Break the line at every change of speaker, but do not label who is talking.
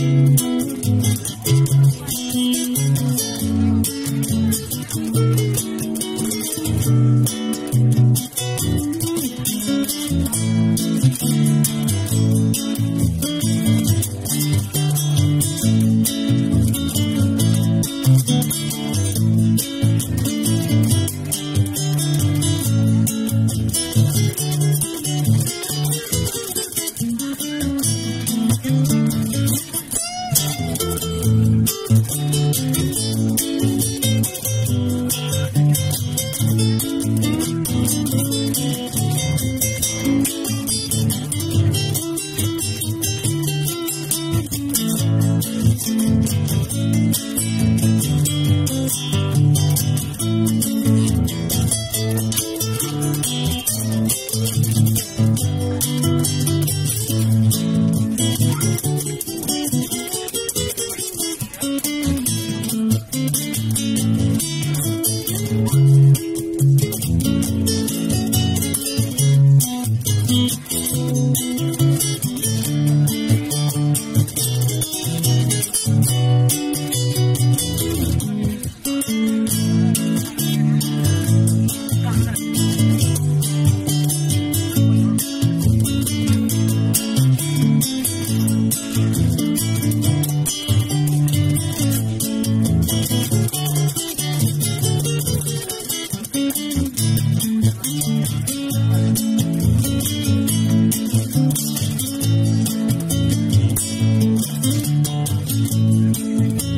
Thank Thank you.